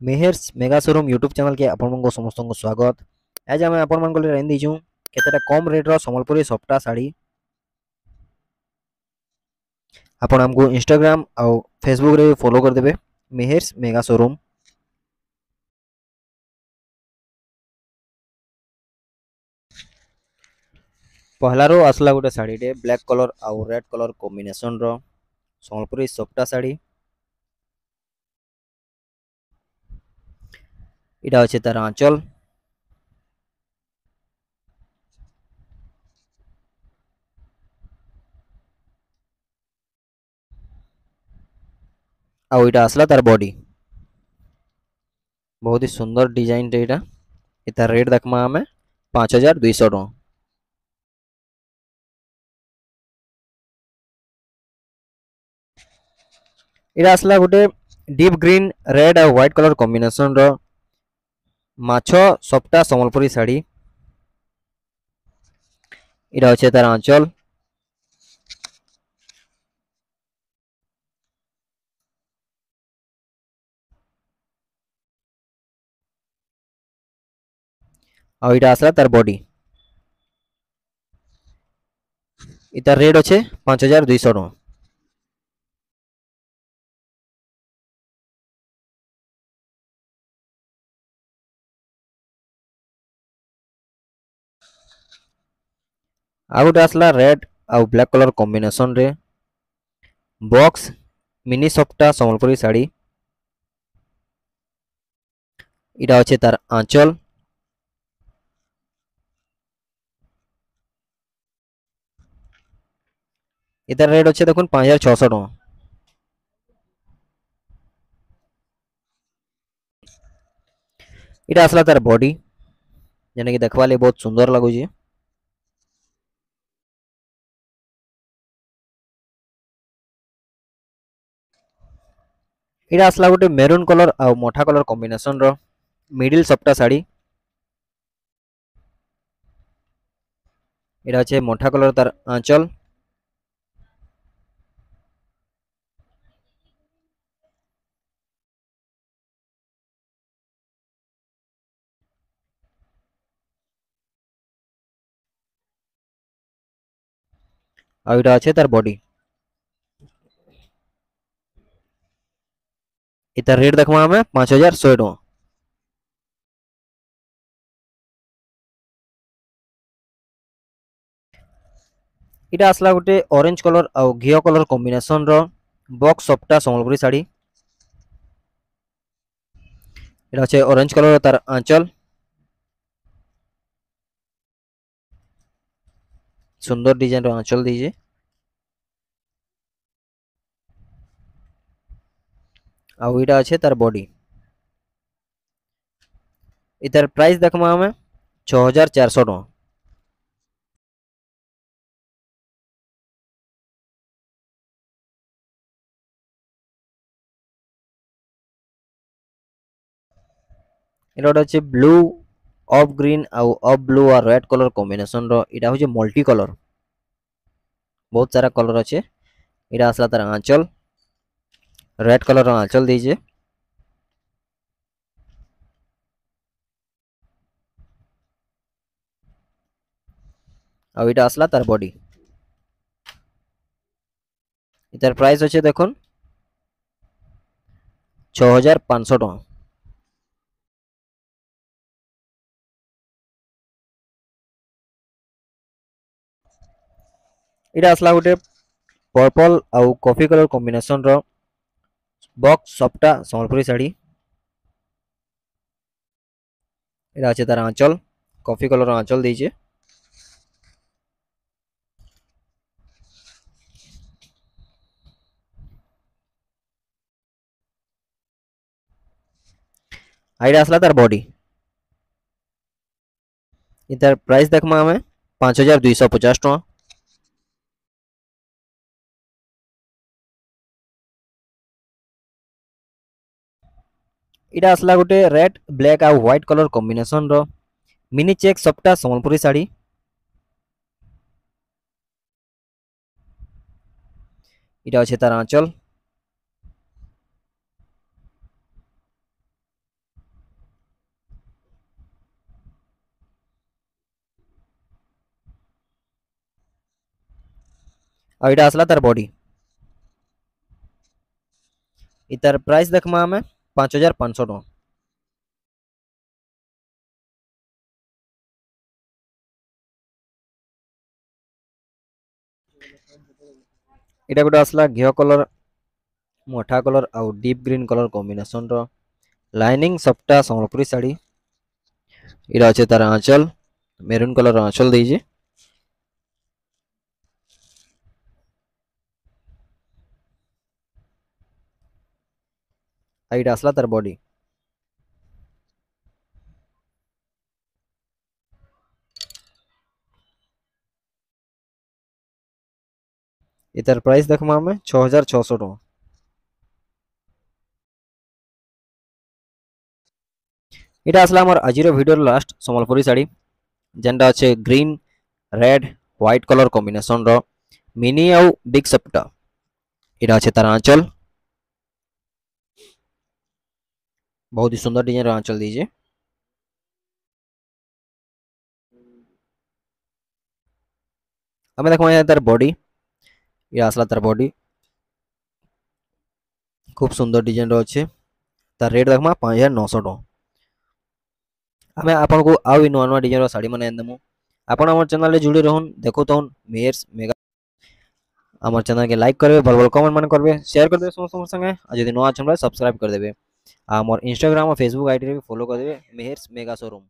মেহের্স mega showroom YouTube চ্যানেলকে আপনার সমস্ত স্বাগত আজ আমি আপনার রাঁধি দেছু কেতটা কম রেট্র সম্বলপুরী সফটা শাড়ি ଆପଣ ଆମକୁ ଇନଷ୍ଟାଗ୍ରାମ ଆଉ ଫେସବୁକରେ ଫଲୋ କରିଦେବେ ମେହେର୍ସ ମେଗା ସୋରୁମ୍ ପହଲାରୁ ଆସିଲା ଗୋଟେ ଶାଢ଼ୀଟେ ବ୍ଲାକ୍ କଲର୍ ଆଉ ରେଡ୍ କଲର୍ କମ୍ବିନେସନ୍ର ସମ୍ବଲପୁରୀ ସପ୍ଟା ଶାଢ଼ୀ এটা হচ্ছে তার আঁচল ଆଉ ଏଇଟା ଆସିଲା ତାର ବଡି ବହୁତ ହି ସୁନ୍ଦର ଡିଜାଇନଟେ ଏଇଟା ତାର ରେଟ୍ ଦେଖମା ଆମେ ପାଞ୍ଚ ହଜାର ଦୁଇଶହ ଟଙ୍କା এটা আসলা গোটে ডিপ গ্রিন রেড আর হোয়াইট কলর কম্বিনেসন র মাছ সবটা সম্বলপুরী শাড়ি। এটা হচ্ছে তার আঁচল। আর এটা আসলা তার বডি এটার রেট হচ্ছে পাঁচ হাজার দুইশো টাকা। ଆଉ ଗୋଟେ ଆସିଲା ରେଡ୍ ଆଉ black colour କମ୍ବିନେସନ୍ରେ box mini ସଫ୍ଟା Sambalpuri sari এটা হচ্ছে তার আঁচল এটার রেট হচ্ছে দেখুন পাঁচ হাজার ছশো টাকা এটা আসলা তার বডি যেটাকি দেখবা লাগে বহুত সুন্দর লাগুছে এটা আসলা গোটে মেরুন কলর ଆଉ ମଠା କଲର କମ୍ବିନେସନର ମିଡିଲ ସପ୍ଟା ଶାଢ଼ୀ এটা হচ্ছে মঠা কলর তার আঁচল ଆଉ এটা আছে তার বডি इतर रेट देखो हमें, पांच हजार, सौ टाँग এটা আসলা গোটে অরেঞ্জ কলর আউ ঘিও কলর কম্বিনেসন র বক্স সপটা সম্বলপুরী শাড়ি এটা হচ্ছে অরেঞ্জ কলর তার আঁচল সুন্দর ডিজাইন র আঁচল দিয়েছে ଆଉ ଏଇଟା ଅଛେ ତାର ବଡି ଏତାର ପ୍ରାଇସ୍ ଦେଖମା ଆମେ ଛଅ ହଜାର ଚାରିଶହ ଟଙ୍କା এটা ଗୋଟେ ଅଛି ବ୍ଲୁ ଅଫ୍ ଗ୍ରୀନ୍ ଆଉ ଅଫ୍ ବ୍ଲୁ ଆଉ ରେଡ୍ କଲର କମ୍ବିନେସନର ଏଇଟା ହେଉଛି ମଲ୍ଟି କଲର ବହୁତ ସାରା କଲର ଅଛେ ଏଇଟା ଆସିଲା ତାର ଆଞ୍ଚଲ रेड कलर आंचल दीजिए ଆଉ ଏଇଟା ଆସିଲା ତାର ବଡି ତାର ପ୍ରାଇସ୍ ଅଛି ଦେଖୁନ୍ ଛଅ ହଜାର ପାଞ୍ଚଶହ ଟଙ୍କା ଏଇଟା ଆସିଲା ଗୋଟେ ପର୍ପଲ୍ ଆଉ କଫି କଲର୍ କମ୍ବିନେସନ୍ର बक्स सबटा समलपुर शाढ़ी ये तार आँचल कफी कलर आँचल दीचे आईडा आसला तार बॉडी इधर प्राइस देखमा आम पाँच हज़ार दुई पचास टाँह इटा आसला गोटे रेड ब्लैक आउ ह्वैट कलर कम्बेसन रिनि चेक सप्टा समलपुरी शाढ़ी इटा अच्छे तार आंचल आसला तार बॉडी इतार प्राइस देखमा हमें। પાંચ હજાર પાંચસોનો এটা গোটে আসলা ঘিও কলর মঠা কলর আউ ডিপ গ্রিন কলর কম্বিনেসন র লাইনিং সবটা সম্বলপুরী শাড়ি এটা আছে তার আঁচল মেরুন কলর আঁচল দিয়েছে हाइट आसला तर बॉडी इतर प्राइस देख मामे छह हज़ार छह सौ टो इटा आसला हमार अजीरो वीडियो लास्ट समलपुरी साड़ी। जेंडा अच्छे green red white colour combination रो। मिनी आउ बिग सप्टा इटा अच्छे तरह आंचल बहुत ही सुंदर डिज़ाइन आंचल दीजिए। हमें देखो तर बॉडी ये आसला तर बॉडी खूब सुंदर डिज़ाइन रोचे तार रेट देखमा पाँच हज़ार नौ सौ टाँह आम आपन को आउ ही नुआ नुआ डिज़ाइन रड़ी मैंने देमु। आपन चैनल जुड़े रहन, देखो तो मेयर्स, मेगा। आम चैनल के लाइक करेंगे भल भल कमेंट मैंने करेंगे सेयर करदे समस्त सागे आ जी नुआ अच्छे सब्सक्राइब करदे और इंस्टाग्राम और फेसबुक आई डी फॉलो कर दे मेहर मेगा शोरूम।